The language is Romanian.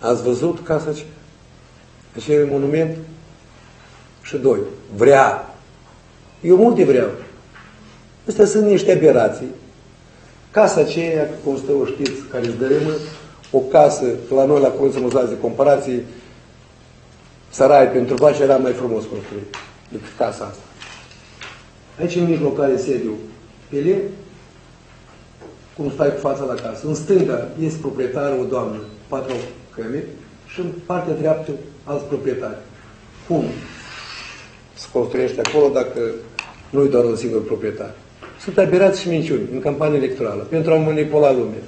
Ați văzut casa ce? Acel monument? Și doi. Vrea. Eu multe vreau. Astea sunt niște aberații. Casa aceea, cum stă, o știți, care îți dărâmă, o casă, la noi la Colțul Muzați de comparații, Sarai pentru Vaci era mai frumos construit decât casa asta. Aici în mijloc are sediu Pelin, cum stai cu fața la casă. În stânga este proprietarul, o doamnă, patru cămeri, și în partea dreaptă alți proprietari. Cum se construiește acolo dacă nu e doar un singur proprietar? Sunt aberați și minciuni în campanie electorală pentru a manipula lumea.